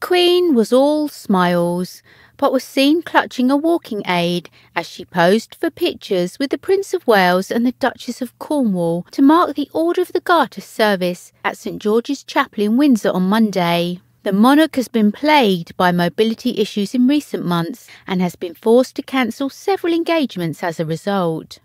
Queen was all smiles, but was seen clutching a walking aid as she posed for pictures with the Prince of Wales and the Duchess of Cornwall to mark the Order of the Garter service at St George's Chapel in Windsor on Monday. The monarch has been plagued by mobility issues in recent months and has been forced to cancel several engagements as a result.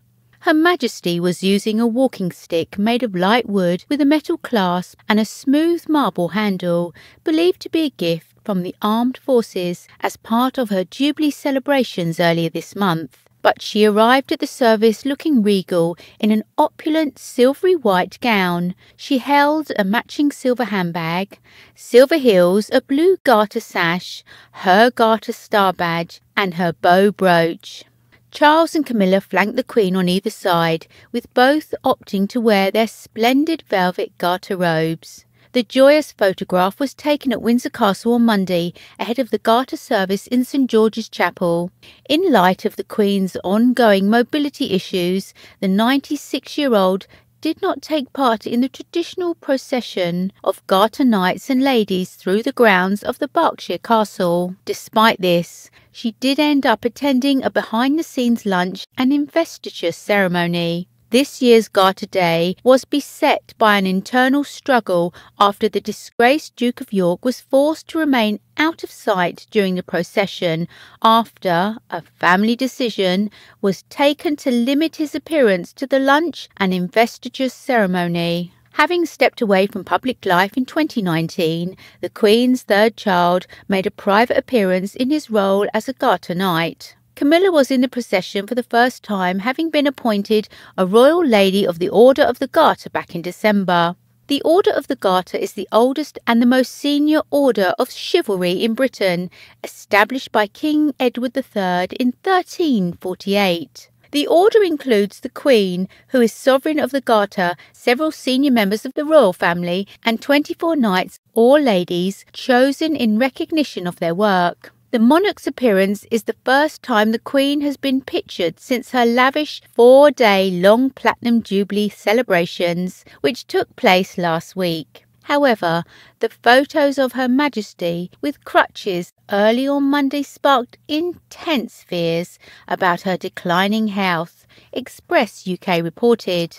Her Majesty was using a walking stick made of light wood with a metal clasp and a smooth marble handle, believed to be a gift from the armed forces as part of her Jubilee celebrations earlier this month. But she arrived at the service looking regal in an opulent silvery white gown. She held a matching silver handbag, silver heels, a blue garter sash, her garter star badge, and her bow brooch. Charles and Camilla flanked the Queen on either side, with both opting to wear their splendid velvet garter robes. The joyous photograph was taken at Windsor Castle on Monday ahead of the Garter service in St George's Chapel. In light of the Queen's ongoing mobility issues, the 96 year old did not take part in the traditional procession of Garter knights and ladies through the grounds of the Berkshire Castle. Despite this, she did end up attending a behind the scenes lunch and investiture ceremony. This year's Garter Day was beset by an internal struggle after the disgraced Duke of York was forced to remain out of sight during the procession after a family decision was taken to limit his appearance to the lunch and investiture ceremony. Having stepped away from public life in 2019, the Queen's third child made a private appearance in his role as a Garter Knight. Camilla was in the procession for the first time, having been appointed a Royal Lady of the Order of the Garter back in December. The Order of the Garter is the oldest and the most senior order of chivalry in Britain, established by King Edward III in 1348. The order includes the Queen, who is sovereign of the Garter, several senior members of the royal family, and 24 knights or ladies chosen in recognition of their work. The monarch's appearance is the first time the Queen has been pictured since her lavish four day long Platinum Jubilee celebrations, which took place last week. However, the photos of Her Majesty with crutches early on Monday sparked intense fears about her declining health, Express UK reported.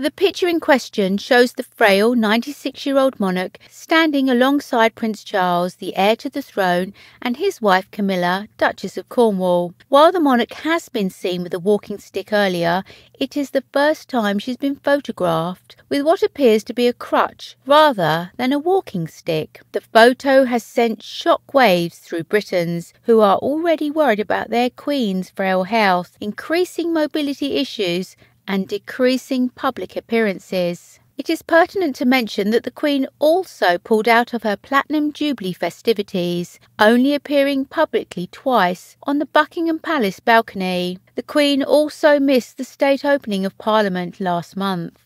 The picture in question shows the frail 96 year old monarch standing alongside Prince Charles, the heir to the throne, and his wife Camilla, Duchess of Cornwall. While the monarch has been seen with a walking stick earlier, it is the first time she's been photographed with what appears to be a crutch rather than a walking stick. The photo has sent shock waves through Britons who are already worried about their Queen's frail health, increasing mobility issues, and decreasing public appearances. It is pertinent to mention that the Queen also pulled out of her Platinum Jubilee festivities, only appearing publicly twice on the Buckingham Palace balcony. The Queen also missed the state opening of Parliament last month.